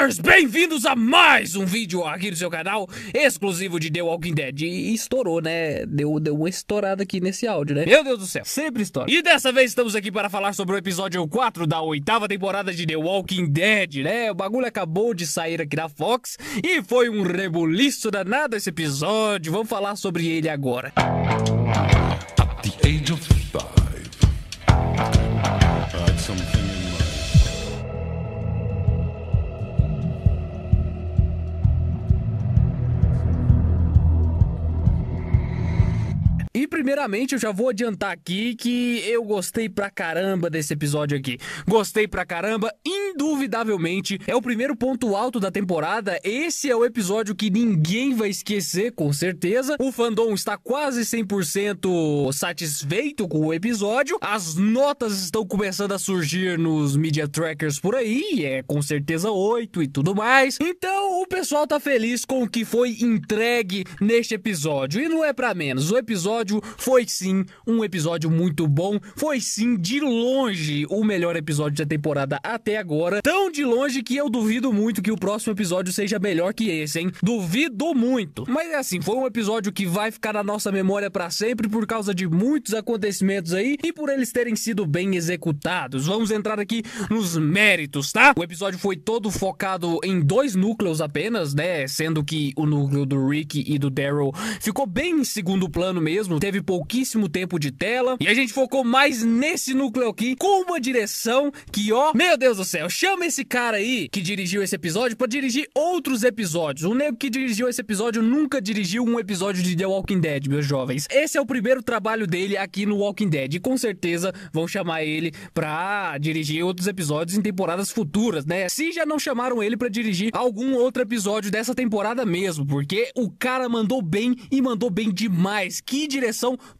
Gamers, bem-vindos a mais um vídeo aqui no seu canal exclusivo de The Walking Dead. E estourou, né? Deu, deu uma estourada aqui nesse áudio, né? Meu Deus do céu, sempre estoura. E dessa vez estamos aqui para falar sobre o episódio 4 da oitava temporada de The Walking Dead, né? O bagulho acabou de sair aqui na Fox e foi um rebuliço danado esse episódio. Vamos falar sobre ele agora. At the age of five, I had something primeiramente eu já vou adiantar aqui que eu gostei pra caramba desse episódio aqui. Gostei pra caramba, induvidavelmente. É o primeiro ponto alto da temporada. Esse é o episódio que ninguém vai esquecer, com certeza. O fandom está quase 100% satisfeito com o episódio. As notas estão começando a surgir nos media trackers por aí. É com certeza 8 e tudo mais. Então o pessoal tá feliz com o que foi entregue neste episódio. E não é pra menos. O episódio foi sim um episódio muito bom. Foi sim, de longe, o melhor episódio da temporada até agora. Tão de longe que eu duvido muito que o próximo episódio seja melhor que esse, hein? Duvido muito. Mas é assim, foi um episódio que vai ficar na nossa memória pra sempre por causa de muitos acontecimentos aí e por eles terem sido bem executados. Vamos entrar aqui nos méritos, tá? O episódio foi todo focado em dois núcleos apenas, né? Sendo que o núcleo do Rick e do Daryl ficou bem em segundo plano mesmo, teve pouquíssimo tempo de tela e a gente focou mais nesse núcleo aqui com uma direção que, ó, meu Deus do céu, chama esse cara aí que dirigiu esse episódio pra dirigir outros episódios. O nego que dirigiu esse episódio nunca dirigiu um episódio de The Walking Dead, meus jovens. Esse é o primeiro trabalho dele aqui no Walking Dead e com certeza vão chamar ele pra dirigir outros episódios em temporadas futuras, né? Se já não chamaram ele pra dirigir algum outro episódio dessa temporada mesmo, porque o cara mandou bem e mandou bem demais. Que direção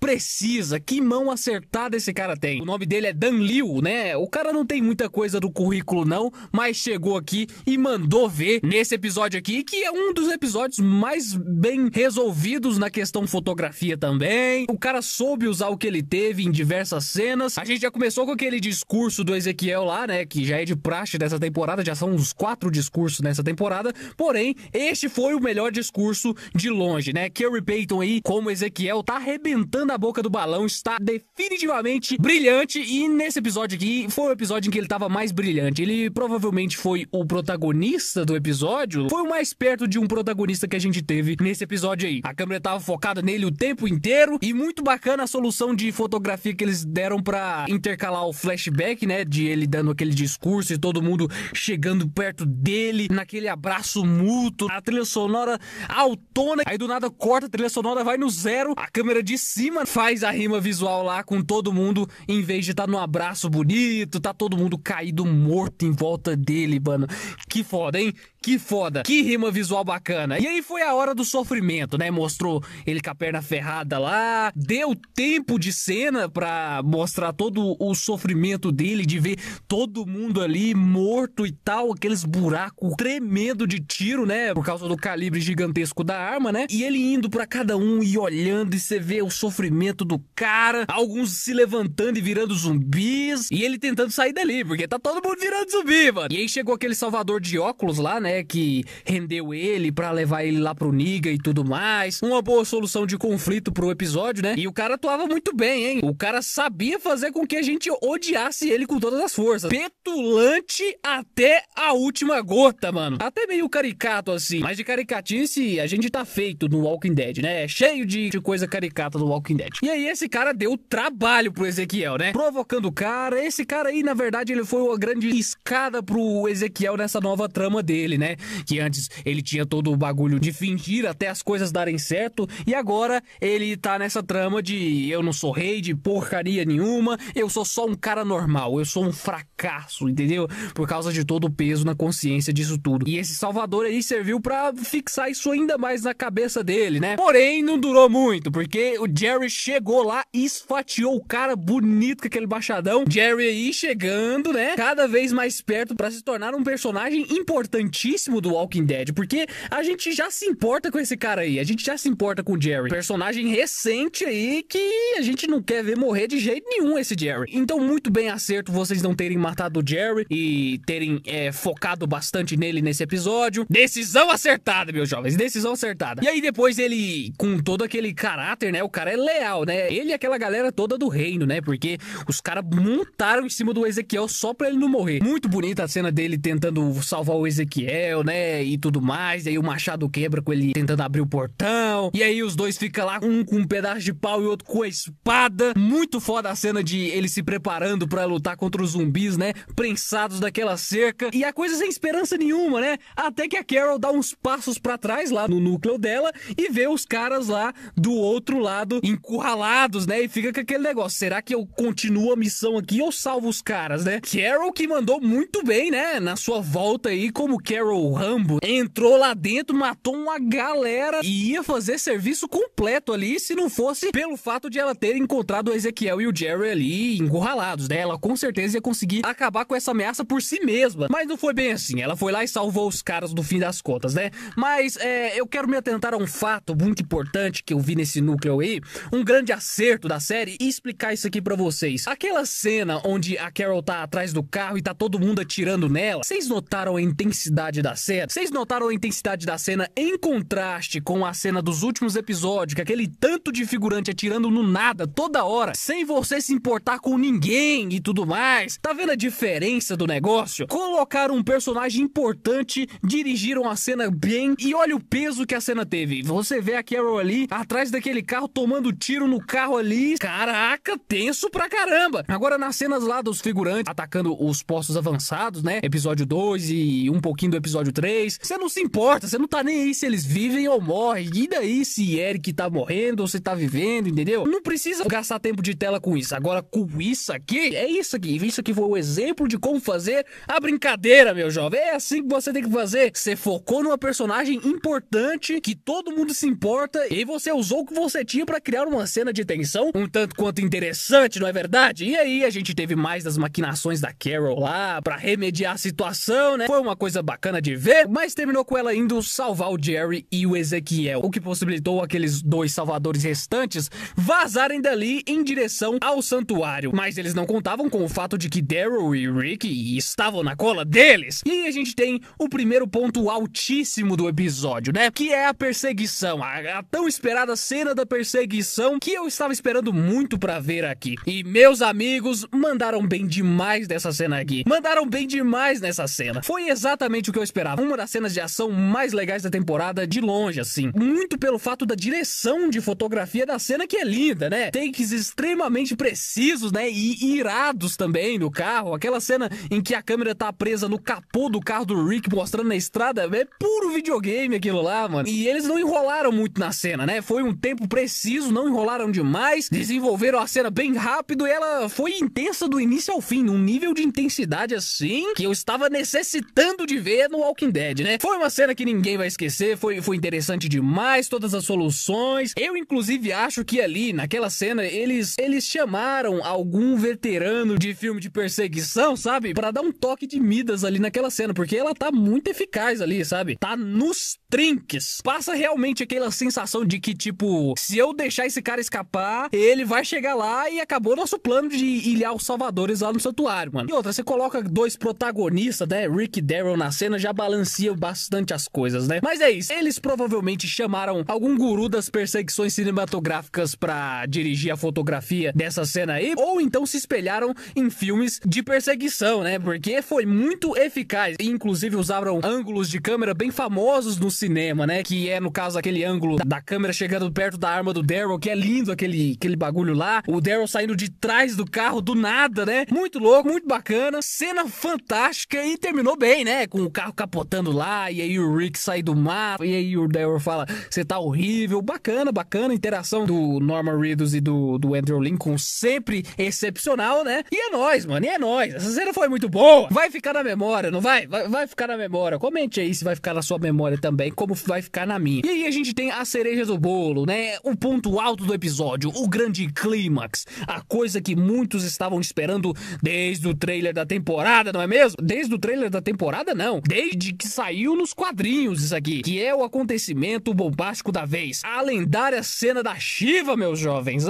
precisa, que mão acertada esse cara tem. O nome dele é Dan Liu, né? O cara não tem muita coisa do currículo não, mas chegou aqui e mandou ver nesse episódio aqui, que é um dos episódios mais bem resolvidos na questão fotografia também. O cara soube usar o que ele teve em diversas cenas. A gente já começou com aquele discurso do Ezequiel lá, né? Que já é de praxe dessa temporada, já são uns quatro discursos nessa temporada. Porém, este foi o melhor discurso de longe, né? Kerry Payton aí, como Ezequiel, tá arrebentando a boca do balão, está definitivamente brilhante. E nesse episódio aqui, foi o episódio em que ele tava mais brilhante. Ele provavelmente foi o protagonista do episódio, foi o mais perto de um protagonista que a gente teve nesse episódio aí. A câmera tava focada nele o tempo inteiro e muito bacana a solução de fotografia que eles deram pra intercalar o flashback, né, de ele dando aquele discurso e todo mundo chegando perto dele, naquele abraço mútuo, a trilha sonora autona, aí do nada corta, a trilha sonora vai no zero, a câmera de cima faz a rima visual lá com todo mundo, em vez de estar tá num abraço bonito, tá todo mundo caído morto em volta dele, mano. Que foda, hein? Que foda, que rima visual bacana. E aí foi a hora do sofrimento, né? Mostrou ele com a perna ferrada lá, deu tempo de cena pra mostrar todo o sofrimento dele, de ver todo mundo ali morto e tal, aqueles buracos tremendo de tiro, né? Por causa do calibre gigantesco da arma, né? E ele indo pra cada um e olhando, e você vê o sofrimento do cara, alguns se levantando e virando zumbis, e ele tentando sair dali, porque tá todo mundo virando zumbi, mano. E aí chegou aquele salvador de óculos lá, né? Que rendeu ele pra levar ele lá pro Niga e tudo mais. Uma boa solução de conflito pro episódio, né? E o cara atuava muito bem, hein? O cara sabia fazer com que a gente odiasse ele com todas as forças. Petulante até a última gota, mano. Até meio caricato assim. Mas de caricatice a gente tá feito no Walking Dead, né? É cheio de, de coisa caricata no Walking Dead. E aí esse cara deu trabalho pro Ezequiel, né? Provocando o cara. Esse cara aí, na verdade, ele foi uma grande escada pro Ezequiel nessa nova trama dele, né? Que antes ele tinha todo o bagulho de fingir até as coisas darem certo. E agora ele tá nessa trama de eu não sou rei de porcaria nenhuma. Eu sou só um cara normal. Eu sou um fracasso, entendeu? Por causa de todo o peso na consciência disso tudo. E esse Salvador aí serviu para fixar isso ainda mais na cabeça dele, né? Porém, não durou muito, porque o Jerry chegou lá e esfatiou o cara bonito com aquele baixadão. Jerry aí chegando, né? Cada vez mais perto para se tornar um personagem importantíssimo do Walking Dead, porque a gente já se importa com esse cara aí, a gente já se importa com o Jerry. Personagem recente aí que a gente não quer ver morrer de jeito nenhum esse Jerry. Então, muito bem acerto vocês não terem matado o Jerry e terem é, focado bastante nele nesse episódio. Decisão acertada, meus jovens, decisão acertada. E aí depois ele, com todo aquele caráter, né? O cara é leal, né? Ele e aquela galera toda do reino, né? Porque os caras montaram em cima do Ezequiel só pra ele não morrer. Muito bonita a cena dele tentando salvar o Ezequiel, né? E tudo mais. E aí o machado quebra com ele tentando abrir o portão. E aí os dois ficam lá, um com um pedaço de pau e outro com a espada. Muito foda a cena de ele se preparando para lutar contra os zumbis, né? Prensados daquela cerca. E a coisa sem esperança nenhuma, né? Até que a Carol dá uns passos para trás lá no núcleo dela e vê os caras lá do outro lado encurralados, né? E fica com aquele negócio: será que eu continuo a missão aqui ou salvo os caras, né? Carol que mandou muito bem, né? Na sua volta aí, como Carol Rambo, entrou lá dentro, matou uma galera e ia fazer serviço completo ali se não fosse pelo fato de ela ter encontrado o Ezequiel e o Jerry ali encurralados, né? Ela com certeza ia conseguir acabar com essa ameaça por si mesma. Mas não foi bem assim. Ela foi lá e salvou os caras no fim das contas, né? Mas é, eu quero me atentar a um fato muito importante que eu vi nesse núcleo aí, um grande acerto da série e explicar isso aqui para vocês. Aquela cena onde a Carol tá atrás do carro e tá todo mundo atirando nela, vocês notaram a intensidade da cena? Vocês notaram a intensidade da cena em contraste com a cena dos últimos episódios, que aquele tanto de figurante atirando no nada toda hora, sem você se importar com ninguém e tudo mais? Tá vendo a diferença do negócio? Colocaram um personagem importante, dirigiram a cena bem e olha o peso que a cena teve. Você vê a Carol ali atrás daquele carro tomando tiro no carro ali. Caraca, tenso pra caramba. Agora nas cenas lá dos figurantes atacando os postos avançados, né? Episódio 2 e um pouquinho do episódio 3. Você não se importa, você não tá nem aí se eles vivem ou morrem. E daí se Eric tá morrendo ou se tá vivendo, entendeu? Não precisa gastar tempo de tela com isso. Agora com isso aqui, é isso aqui. Isso aqui foi o exemplo de como fazer a brincadeira, meu jovem. É assim que você tem que fazer. Você focou numa personagem importante que todo mundo se importa e você usou o que você tinha para criar uma cena de tensão um tanto quanto interessante, não é verdade? E aí a gente teve mais das maquinações da Carol lá para remediar a situação, né? Foi uma coisa bacana de ver, mas terminou com ela indo salvar o Jerry e o Ezequiel, o que possibilitou aqueles dois salvadores restantes vazarem dali em direção ao santuário. Mas eles não contavam com o fato de que Daryl e Rick estavam na cola deles. E aí a gente tem o primeiro ponto altíssimo do episódio, né? Que é a perseguição, a, a tão esperada cena da perseguição que eu estava esperando muito para ver aqui. E meus amigos mandaram bem demais dessa cena aqui. Mandaram bem demais nessa cena. Foi exatamente o que eu esperava. Uma das cenas de ação mais legais da temporada de longe, assim. Muito pelo fato da direção de fotografia da cena que é linda, né? Takes extremamente precisos, né? E irados também no carro. Aquela cena em que a câmera tá presa no capô do carro do Rick mostrando na estrada. É puro videogame aquilo lá, mano. E eles não enrolaram muito na cena, né? Foi um tempo preciso, não enrolaram demais. Desenvolveram a cena bem rápido e ela foi intensa do início ao fim. Num nível de intensidade assim que eu estava necessitando de ver no Walking Dead, né? Foi uma cena que ninguém vai esquecer. Foi, foi interessante demais. Todas as soluções. Eu, inclusive, acho que ali, naquela cena, eles, eles chamaram algum veterano de filme de perseguição, sabe? Para dar um toque de Midas ali naquela cena, porque ela tá muito eficaz ali, sabe? Tá nos trinques. Passa realmente aquela sensação de que, tipo, se eu deixar esse cara escapar, ele vai chegar lá e acabou nosso plano de ilhar os salvadores lá no santuário, mano. E outra, você coloca dois protagonistas, né? Rick e Daryl na cena, já balancia bastante as coisas, né? Mas é isso. Eles provavelmente chamaram algum guru das perseguições cinematográficas pra dirigir a fotografia dessa cena aí, ou então se espelharam em filmes de perseguição, né? Porque foi muito eficaz. E, inclusive usaram ângulos de câmera bem famosos no cinema, né? Que é, no caso, aquele ângulo da câmera chegando perto da arma do Daryl, que é lindo aquele, aquele bagulho lá. O Daryl saindo de trás do carro do nada, né? Muito louco, muito bacana. Cena fantástica e terminou bem, né? Com o carro capotando lá, e aí o Rick sai do mar, e aí o Daryl fala: Você tá horrível. Bacana, bacana. Interação do Norman Reedus e do, do Andrew Lincoln sempre excepcional, né? E é nóis, mano, e é nóis. Essa cena foi muito boa. Vai ficar na memória, não vai? vai? Vai ficar na memória. Comente aí se vai ficar na sua memória também, como vai ficar na minha. E aí a gente tem a cereja do bolo, né? O ponto alto do episódio, o grande clímax, a coisa que muitos estavam esperando desde o trailer da temporada, não é mesmo? Desde o trailer da temporada, não. desde que saiu nos quadrinhos isso aqui, que é o acontecimento bombástico da vez. A lendária cena da Shiva, meus jovens.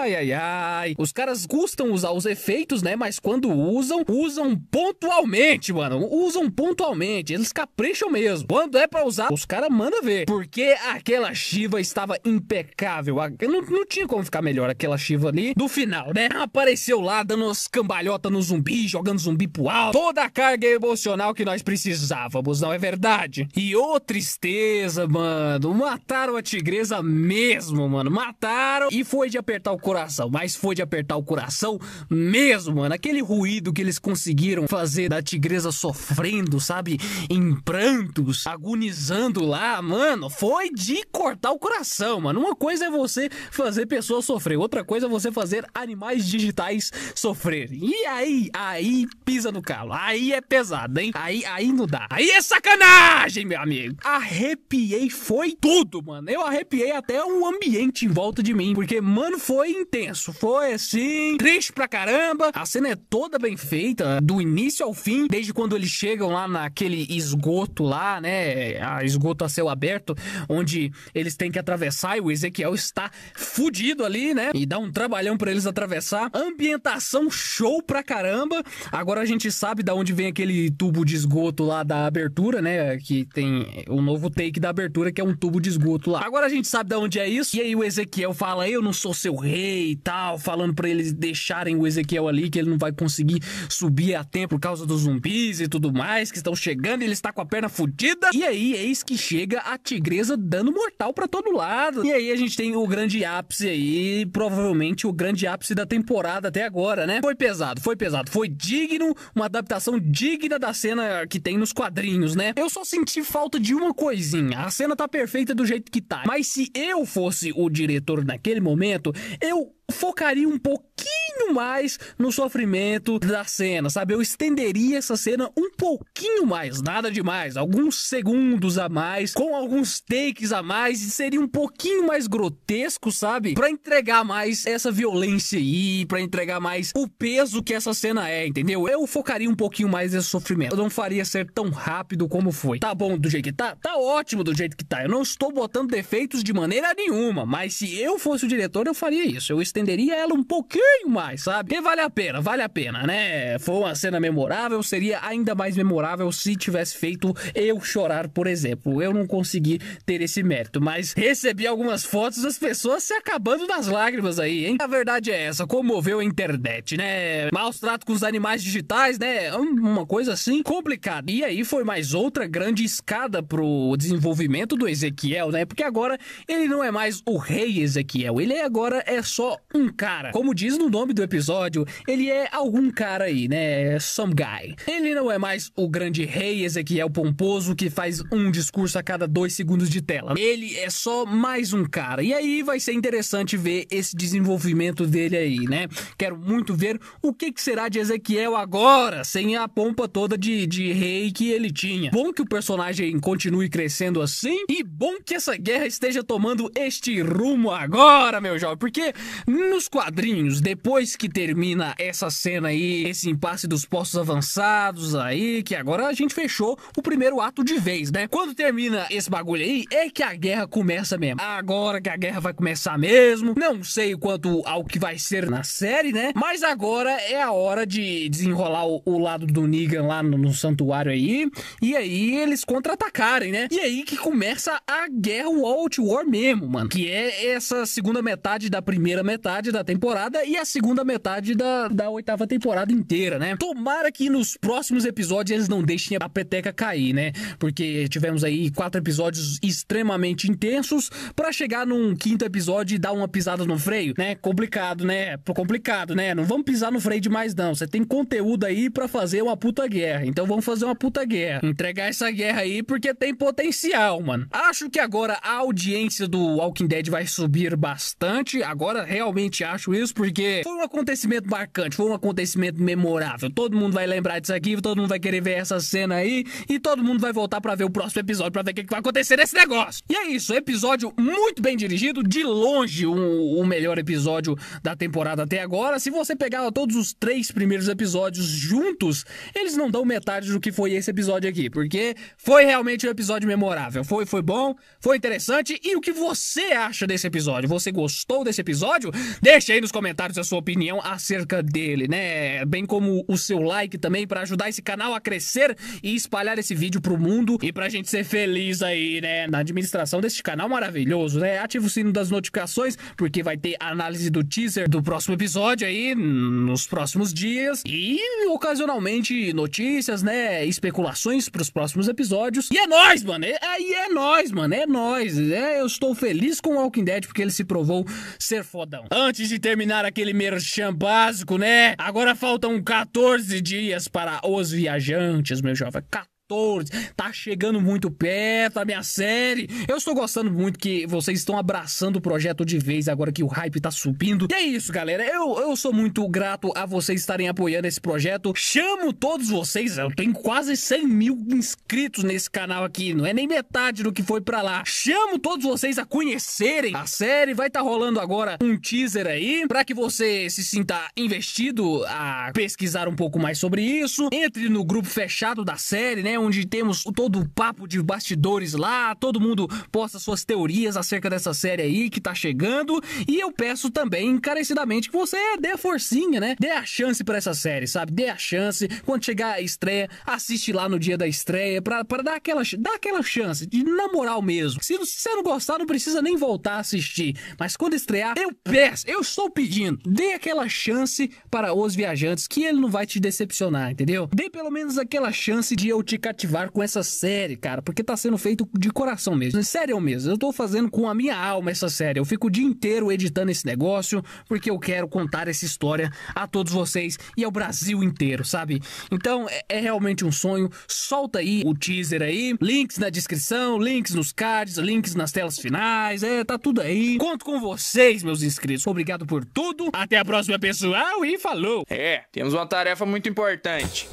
Ai, ai, ai. Os caras custam usar os efeitos, né? Mas quando usam, usam pontualmente, mano. Usam pontualmente. Eles capricham mesmo. Quando é pra usar, os caras mandam ver. Porque aquela Shiva estava impecável. Não, não tinha como ficar melhor aquela Shiva ali. Do final, né? Apareceu lá dando umas cambalhotas no zumbi, jogando zumbi pro alto. Toda a carga emocional que nós precisávamos, não é verdade? E ô tristeza, mano. Mataram a tigresa mesmo, mano. Mataram e foi de apertar o coração. Mas foi de apertar o coração mesmo, mano. Aquele ruído que eles conseguiram fazer da tigresa sofrendo, sabe? Em prantos, agonizando lá, mano. Foi de cortar o coração, mano. Uma coisa é você fazer pessoas sofrer, outra coisa é você fazer animais digitais sofrer. E aí, aí pisa no calo. Aí é pesado, hein? Aí, aí não dá. Aí é sacanagem, meu amigo. Arrepiei, foi tudo, mano. Eu arrepiei até o ambiente em volta de mim. Porque, mano, foi intenso. Foi assim, triste pra caramba. A cena é toda bem feita, do início ao fim. Desde quando eles chegam lá naquele esgoto lá, né? A esgoto a céu aberto, onde eles têm que atravessar e o Ezequiel está fudido ali, né? E dá um trabalhão para eles atravessar. Ambientação show pra caramba. Agora a gente sabe da onde vem aquele tubo de esgoto lá da abertura, né? Que tem o novo take da abertura, que é um tubo de esgoto lá. Agora a gente sabe da onde é isso. E aí o Ezequiel fala: Eu não sou seu rei e tal, falando para eles deixarem o Ezequiel ali, que ele não vai conseguir subir a tempo por causa dos zumbis e tudo mais, que estão chegando, e ele está com a perna fodida. E aí, eis que chega a tigresa dando mortal para todo lado. E aí a gente tem o grande ápice aí, provavelmente o grande ápice da temporada até agora, né? Foi pesado, foi pesado, foi digno, uma adaptação digna da cena que tem nos quadrinhos, né? Eu só senti falta de uma coisinha. A cena tá perfeita do jeito que tá. Mas se eu fosse o diretor naquele momento, eu focaria um pouquinho mais no sofrimento da cena, sabe? Eu estenderia essa cena um pouquinho mais, nada demais, alguns segundos a mais, com alguns takes a mais, e seria um pouquinho mais grotesco, sabe? Para entregar mais essa violência aí, para entregar mais o peso que essa cena é, entendeu? Eu focaria um pouquinho mais nesse sofrimento. Eu não faria ser tão rápido como foi. Tá bom do jeito que tá? Tá ótimo do jeito que tá. Eu não estou botando defeitos de maneira nenhuma, mas se eu fosse o diretor, eu faria isso. Eu estenderia ela um pouquinho mais, sabe? E vale a pena, vale a pena, né? Foi uma cena memorável, seria ainda mais memorável se tivesse feito eu chorar, por exemplo. Eu não consegui ter esse mérito, mas recebi algumas fotos das pessoas se acabando das lágrimas aí, hein? A verdade é essa, comoveu a internet, né? Maus trato com os animais digitais, né? Uma coisa assim complicada. E aí foi mais outra grande escada pro desenvolvimento do Ezequiel, né? Porque agora ele não é mais o rei Ezequiel, ele agora é só um cara. Como diz no nome do episódio, ele é algum cara aí, né? Some guy. Ele não é mais o grande rei Ezequiel pomposo que faz um discurso a cada dois segundos de tela. Ele é só mais um cara. E aí vai ser interessante ver esse desenvolvimento dele aí, né? Quero muito ver o que, que será de Ezequiel agora, sem a pompa toda de, de rei que ele tinha. Bom que o personagem continue crescendo assim e bom que essa guerra esteja tomando este rumo agora, meu jovem, porque nos quadrinhos, depois que termina essa cena aí, esse impasse dos postos avançados aí, que agora a gente fechou o primeiro ato de vez, né? Quando termina esse bagulho aí, é que a guerra começa mesmo. Agora que a guerra vai começar mesmo. Não sei quanto ao que vai ser na série, né? Mas agora é a hora de desenrolar o, o lado do Negan lá no, no santuário aí. E aí eles contra-atacarem, né? E aí que começa a guerra World War mesmo, mano. Que é essa segunda metade da primeira metade da temporada e a segunda metade da, da oitava temporada inteira, né? Tomara que nos próximos episódios eles não deixem a peteca cair, né? Porque tivemos aí quatro episódios extremamente intensos para chegar num quinto episódio e dar uma pisada no freio, né? Complicado, né? Complicado, né? Não vamos pisar no freio demais, não. Você tem conteúdo aí para fazer uma puta guerra. Então vamos fazer uma puta guerra. Entregar essa guerra aí porque tem potencial, mano. Acho que agora a audiência do Walking Dead vai subir bastante. Agora realmente acho isso porque foi um acontecimento marcante, foi um acontecimento memorável. Todo mundo vai lembrar disso aqui, todo mundo vai querer ver essa cena aí e todo mundo vai voltar para ver o próximo episódio para ver o que, que, vai acontecer nesse negócio. E é isso, episódio muito bem dirigido, de longe o, o melhor episódio da temporada até agora. Se você pegar todos os três primeiros episódios juntos, eles não dão metade do que foi esse episódio aqui, porque foi realmente um episódio memorável. Foi, foi bom, foi interessante. E o que você acha desse episódio? Você gostou desse episódio? Deixa aí nos comentários a sua opinião acerca dele, né? Bem como o seu like também para ajudar esse canal a crescer e espalhar esse vídeo pro mundo e pra gente ser feliz aí, né? Na administração desse canal maravilhoso, né? Ativa o sino das notificações, porque vai ter análise do teaser do próximo episódio aí nos próximos dias e ocasionalmente notícias, né? Especulações pros próximos episódios. E é nóis, mano! É, aí é, nóis, mano! É nóis! É, eu estou feliz com o Walking Dead porque ele se provou ser fodão. Antes de terminar aquele merchan básico, né? Agora faltam 14 dias para os viajantes, meu jovem. 14 14, tá chegando muito perto a minha série. Eu estou gostando muito que vocês estão abraçando o projeto de vez agora que o hype tá subindo. E é isso, galera. Eu, eu sou muito grato a vocês estarem apoiando esse projeto. Chamo todos vocês, eu tenho quase 100 mil inscritos nesse canal aqui, não é nem metade do que foi para lá. Chamo todos vocês a conhecerem a série. Vai estar tá rolando agora um teaser aí para que você se sinta investido a pesquisar um pouco mais sobre isso. Entre no grupo fechado da série, né? Onde temos todo o papo de bastidores lá, todo mundo posta suas teorias acerca dessa série aí que tá chegando. E eu peço também encarecidamente que você dê a forcinha, né? Dê a chance para essa série, sabe? Dê a chance. Quando chegar a estreia, assiste lá no dia da estreia pra, dar, aquela, dar aquela chance, de na moral mesmo. Se, se você não gostar, não precisa nem voltar a assistir. Mas quando estrear, eu peço, eu estou pedindo, dê aquela chance para os viajantes que ele não vai te decepcionar, entendeu? Dê pelo menos aquela chance de eu te cativar com essa série, cara, porque tá sendo feito de coração mesmo. Sério mesmo, eu tô fazendo com a minha alma essa série. Eu fico o dia inteiro editando esse negócio porque eu quero contar essa história a todos vocês e ao Brasil inteiro, sabe? Então é, é realmente um sonho. Solta aí o teaser aí, links na descrição, links nos cards, links nas telas finais, é, tá tudo aí. Conto com vocês, meus inscritos. Obrigado por tudo. Até a próxima, pessoal, e falou! É, temos uma tarefa muito importante.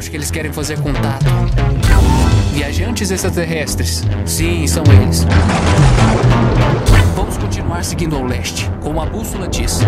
Acho que eles querem fazer contato. Viajantes extraterrestres. Sim, são eles. Vamos continuar seguindo ao leste, como a bússola diz.